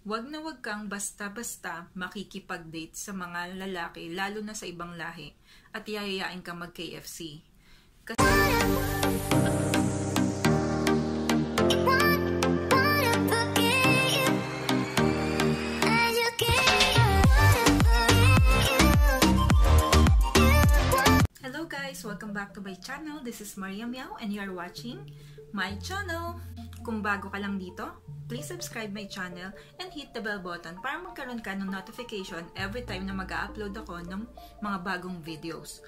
Huwag na huwag kang basta-basta makikipag-date sa mga lalaki, lalo na sa ibang lahi, at yayayain kang mag-KFC. Kasi... Hello guys! Welcome back to my channel. This is Maria Miao and you are watching my channel. Kung bago ka lang dito, please subscribe my channel and hit the bell button para magkaroon ka ng notification every time na mag-upload ako ng mga bagong videos.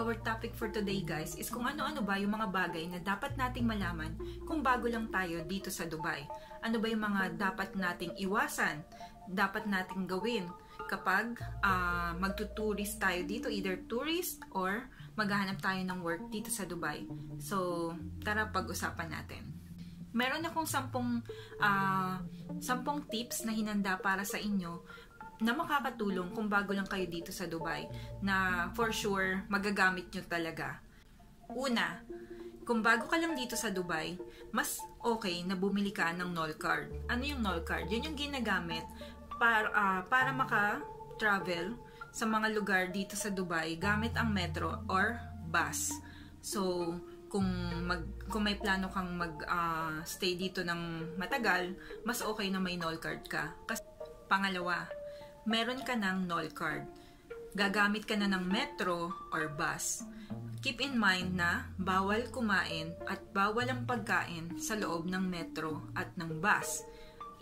Our topic for today guys is kung ano-ano ba yung mga bagay na dapat nating malaman kung bago lang tayo dito sa Dubai. Ano ba yung mga dapat nating iwasan, dapat nating gawin kapag uh, magtuturist tayo dito, either tourist or maghahanap tayo ng work dito sa Dubai. So, tara pag-usapan natin meron akong sampung, uh, sampung tips na hinanda para sa inyo na makakatulong kung bago lang kayo dito sa Dubai na for sure magagamit nyo talaga. Una, kung bago ka lang dito sa Dubai, mas okay na bumili ka ng NOL card. Ano yung NOL card? Yun yung ginagamit para, uh, para maka-travel sa mga lugar dito sa Dubai gamit ang metro or bus. So, kung mag kung may plano kang mag uh, stay dito ng matagal, mas okay na may NOL card ka. Kasi pangalawa, meron ka ng NOL card. Gagamit ka na ng metro or bus. Keep in mind na bawal kumain at bawal ang pagkain sa loob ng metro at ng bus.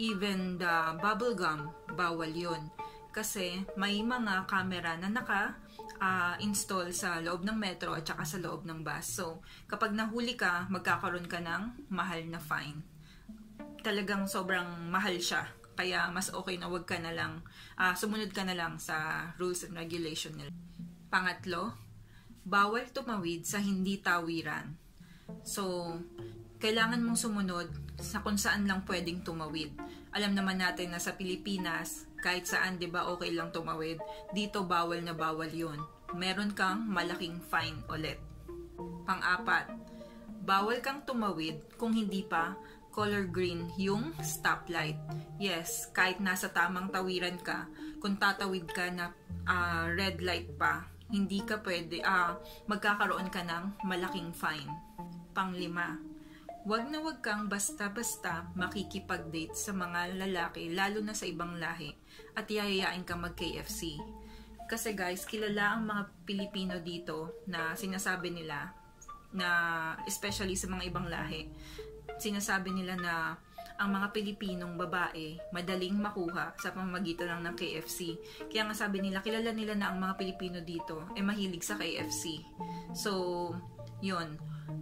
Even the bubble gum, bawal yon Kasi may mga camera na naka uh, install sa loob ng metro at saka sa loob ng bus. So, kapag nahuli ka, magkakaroon ka ng mahal na fine. Talagang sobrang mahal siya. Kaya mas okay na wag ka na lang, uh, sumunod ka na lang sa rules and regulation nila. Pangatlo, bawal tumawid sa hindi tawiran. So, kailangan mong sumunod sa kung saan lang pwedeng tumawid. Alam naman natin na sa Pilipinas, kahit saan 'di ba okay lang tumawid, dito bawal na bawal 'yun. Meron kang malaking fine ulit. Pang-apat, bawal kang tumawid kung hindi pa color green yung stoplight. Yes, kahit nasa tamang tawiran ka, kung tatawid ka na uh, red light pa, hindi ka pwede, uh, magkakaroon ka ng malaking fine. Panglima, Huwag na huwag kang basta-basta makikipag-date sa mga lalaki, lalo na sa ibang lahi, at yayayain kang mag-KFC. Kasi guys, kilala ang mga Pilipino dito na sinasabi nila, na especially sa mga ibang lahi, sinasabi nila na ang mga Pilipinong babae madaling makuha sa pamamagitan lang ng KFC. Kaya nga sabi nila, kilala nila na ang mga Pilipino dito ay eh, mahilig sa KFC. So, yun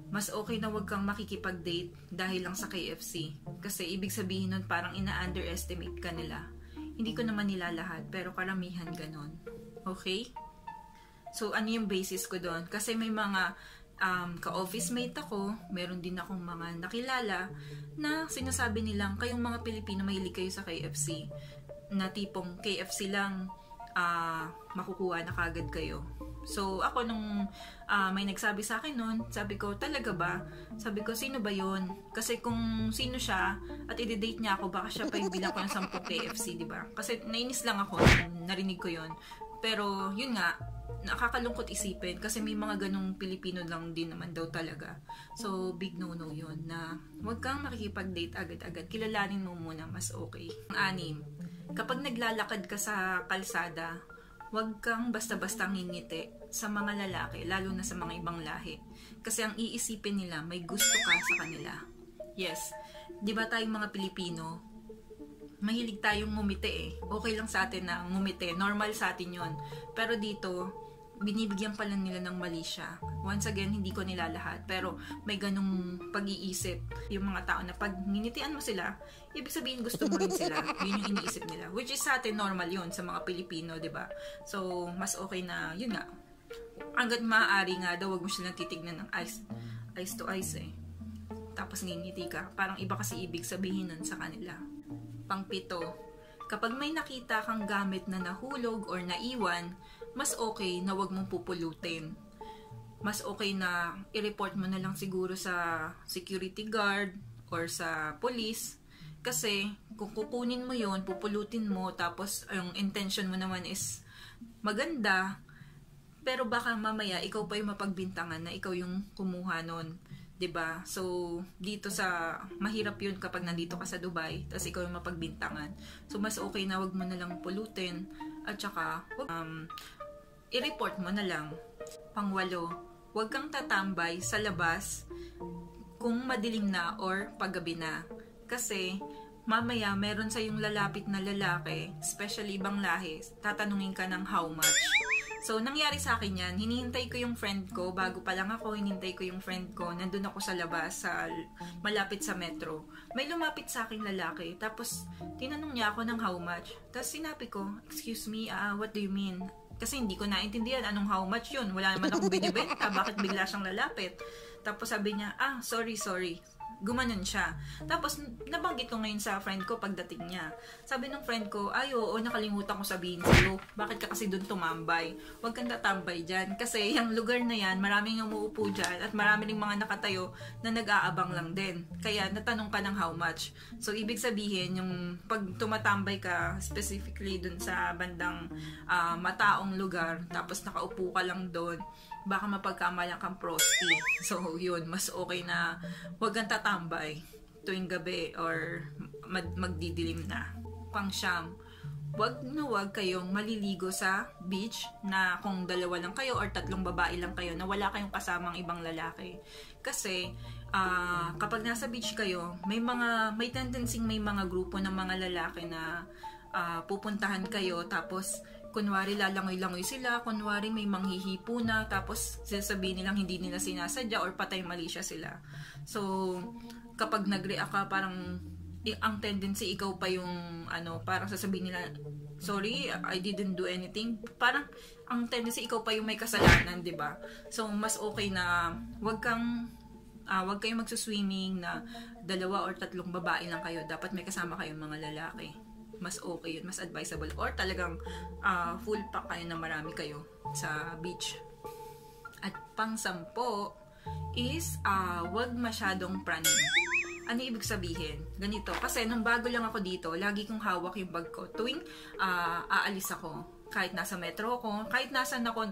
mas okay na wag kang makikipag-date dahil lang sa KFC. Kasi ibig sabihin nun parang ina-underestimate ka nila. Hindi ko naman nila lahat, pero karamihan ganon. Okay? So, ano yung basis ko doon? Kasi may mga um, ka-office mate ako, meron din akong mga nakilala na sinasabi nilang kayong mga Pilipino mahilig kayo sa KFC. Na tipong KFC lang uh, makukuha na kagad kayo. So, ako nung uh, may nagsabi sa akin noon, sabi ko, talaga ba? Sabi ko, sino ba yon? Kasi kung sino siya at i-date niya ako, baka siya pa yung bilang ko ng 10 KFC, di ba? Kasi nainis lang ako, narinig ko yon. Pero, yun nga, nakakalungkot isipin kasi may mga ganong Pilipino lang din naman daw talaga. So, big no-no yun na huwag kang makikipag-date agad-agad. Kilalanin mo muna, mas okay. Anim, kapag naglalakad ka sa kalsada, huwag kang basta-basta ngingiti sa mga lalaki, lalo na sa mga ibang lahi. Kasi ang iisipin nila, may gusto ka sa kanila. Yes, di ba tayong mga Pilipino, mahilig tayong ngumiti eh. Okay lang sa atin na ngumiti. Normal sa atin yon Pero dito, binibigyan pala nila ng mali siya. Once again, hindi ko nila lahat. Pero may ganong pag-iisip yung mga tao na pag nginitian mo sila, ibig sabihin gusto mo rin sila. Yun yung iniisip nila. Which is sa atin normal yun sa mga Pilipino, ba diba? So, mas okay na, yun nga. Hanggat maaari nga daw, wag mo silang titignan ng eyes, eyes to eyes eh. Tapos ngingiti ka. Parang iba kasi ibig sabihin nun sa kanila. Pangpito, kapag may nakita kang gamit na nahulog or naiwan, mas okay na wag mong pupulutin. Mas okay na i-report mo na lang siguro sa security guard or sa police Kasi, kung kukunin mo yon pupulutin mo, tapos yung intention mo naman is maganda, pero baka mamaya ikaw pa yung mapagbintangan na ikaw yung kumuha nun. ba? So dito sa mahirap 'yun kapag nandito ka sa Dubai, tapos ikaw yung mapagbintangan. So mas okay na wag mo na lang pulutin at saka um, i-report mo na lang. Pangwalo, wag kang tatambay sa labas kung madilim na or paggabi na. Kasi mamaya meron sa yung lalapit na lalaki, especially ibang lahi, tatanungin ka ng how much. So, nangyari sa akin yan, hinihintay ko yung friend ko, bago pa lang ako, hinihintay ko yung friend ko, nandun ako sa labas, sa malapit sa metro. May lumapit sa akin lalaki, tapos tinanong niya ako ng how much. Tapos sinabi ko, excuse me, uh, what do you mean? Kasi hindi ko naintindihan anong how much yun. Wala naman akong binibenta, bakit bigla siyang lalapit? Tapos sabi niya, ah, sorry, sorry gumanon siya. Tapos, nabanggit ko ngayon sa friend ko pagdating niya. Sabi ng friend ko, ay oo, nakalimutan ko sabihin sa'yo. Bakit ka kasi doon tumambay? Huwag kang tatambay dyan. Kasi yung lugar na yan, maraming umuupo dyan at marami ring mga nakatayo na nag-aabang lang din. Kaya natanong ka ng how much. So, ibig sabihin, yung pag tumatambay ka specifically doon sa bandang uh, mataong lugar, tapos nakaupo ka lang doon, baka mapagkamalan kang prosti. So, yun, mas okay na huwag kang tatambay tuwing gabi or mag- magdidilim na. Pang siyam, wag na wag kayong maliligo sa beach na kung dalawa lang kayo or tatlong babae lang kayo na wala kayong kasamang ibang lalaki. Kasi uh, kapag nasa beach kayo, may mga may tendency may mga grupo ng mga lalaki na uh, pupuntahan kayo tapos kunwari lalangoy-langoy sila, kunwari may manghihipo na, tapos sasabihin nilang hindi nila sinasadya or patay mali siya sila. So, kapag nag-react ka, parang ang tendency ikaw pa yung ano, parang sasabihin nila, sorry, I didn't do anything. Parang ang tendency ikaw pa yung may kasalanan, 'di ba? So mas okay na wag kang uh, wag kayong magsuswimming na dalawa or tatlong babae lang kayo. Dapat may kasama kayong mga lalaki mas okay yun, mas advisable. Or talagang uh, full pack kayo na marami kayo sa beach. At pang sampo is uh, wag masyadong praning. Ano ibig sabihin? Ganito. Kasi nung bago lang ako dito, lagi kong hawak yung bag ko. Tuwing uh, aalis ako, kahit nasa metro ako, kahit nasan ako,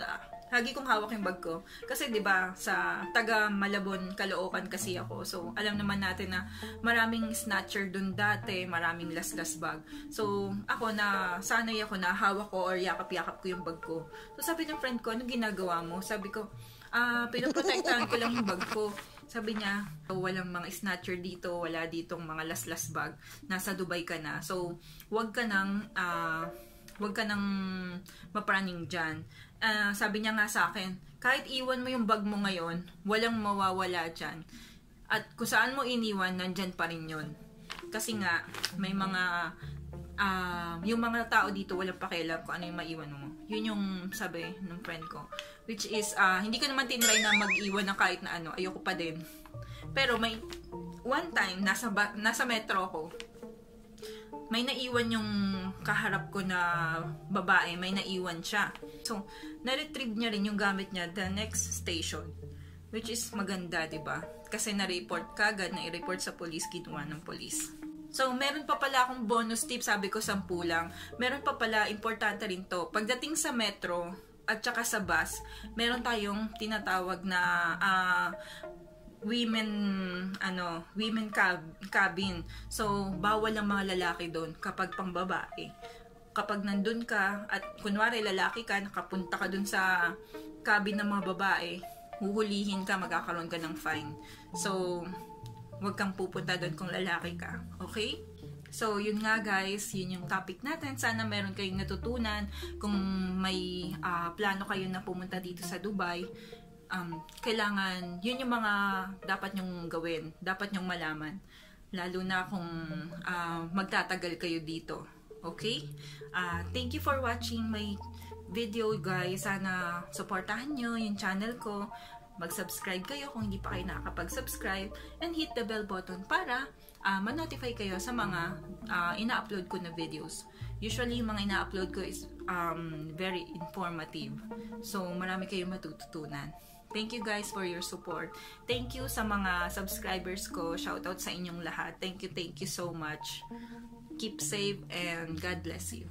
lagi kong hawak yung bag ko. Kasi 'di ba sa taga Malabon, Caloocan kasi ako. So alam naman natin na maraming snatcher dun dati, maraming laslas bag. So ako na sanay ako na hawak ko or yakap-yakap ko yung bag ko. So sabi ng friend ko, ano ginagawa mo? Sabi ko, ah, uh, pinoprotektahan ko lang yung bag ko. Sabi niya, walang mga snatcher dito, wala ditong mga laslas bag. Nasa Dubai ka na. So, wag ka nang uh, wag ka nang mapraning dyan uh, sabi niya nga sa akin, kahit iwan mo yung bag mo ngayon, walang mawawala dyan. At kung saan mo iniwan, nandyan pa rin yun. Kasi nga, may mga, uh, yung mga tao dito, walang pakialam kung ano yung maiwan mo. Yun yung sabi ng friend ko. Which is, uh, hindi ko naman tinry na mag-iwan ng kahit na ano, ayoko pa din. Pero may, one time, nasa, ba, nasa metro ko, may naiwan yung kaharap ko na babae, may naiwan siya. So, na-retrieve niya rin yung gamit niya the next station. Which is maganda, ba? Kasi na-report kagad, na-report sa police, kinuha ng police. So, meron pa pala akong bonus tip, sabi ko sampu lang. Meron pa pala, importante rin to. Pagdating sa metro, at saka sa bus, meron tayong tinatawag na uh, women ano women cab, cabin so bawal ang mga lalaki doon kapag pangbabae kapag nandun ka at kunwari lalaki ka nakapunta ka doon sa cabin ng mga babae huhulihin ka magkakaroon ka ng fine so wag kang pupunta doon kung lalaki ka okay So, yun nga guys, yun yung topic natin. Sana meron kayong natutunan. Kung may uh, plano kayo na pumunta dito sa Dubai, um, kailangan, yun yung mga dapat nyong gawin, dapat nyong malaman. Lalo na kung uh, magtatagal kayo dito. Okay? Uh, thank you for watching my video guys. Sana supportahan nyo yung channel ko. Mag-subscribe kayo kung hindi pa kayo nakakapag-subscribe. And hit the bell button para uh, ma-notify kayo sa mga uh, ina-upload ko na videos. Usually, yung mga ina-upload ko is um, very informative. So, marami kayong matututunan. Thank you guys for your support. Thank you sa mga subscribers ko. Shoutout sa inyong lahat. Thank you, thank you so much. Keep safe and God bless you.